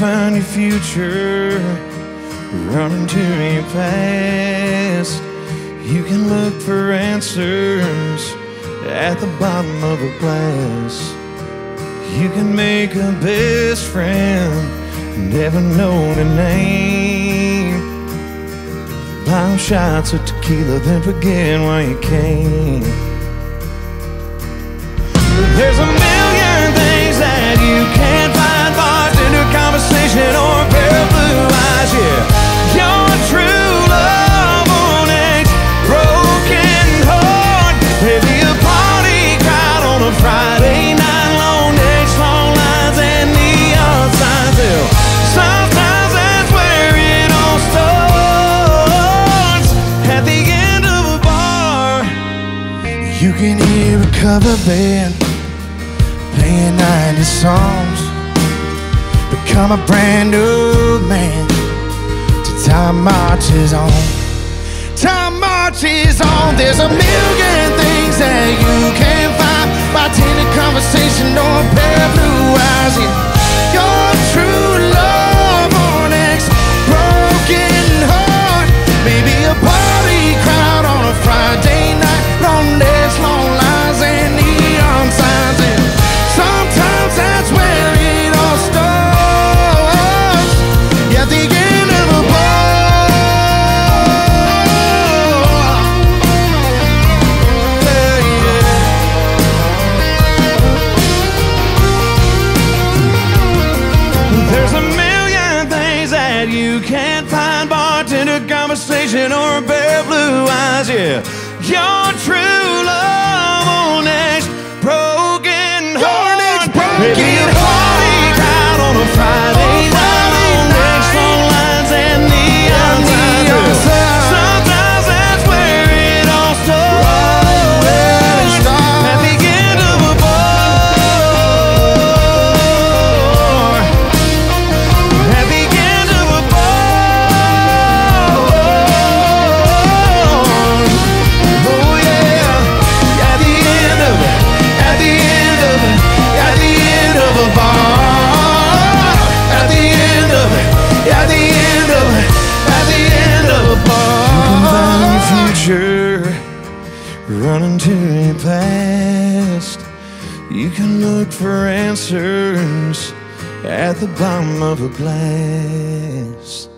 find your future running to your past. You can look for answers at the bottom of a glass. You can make a best friend, never know the name. Buy shots of tequila, then forget why you came. There's a can hear a cover band playing 90 songs. Become a brand new man. till time marches on. Time marches on. There's a million things you can't find bartender conversation or a pair of blue eyes. Yeah, your true love on running to the past. You can look for answers at the bottom of a glass.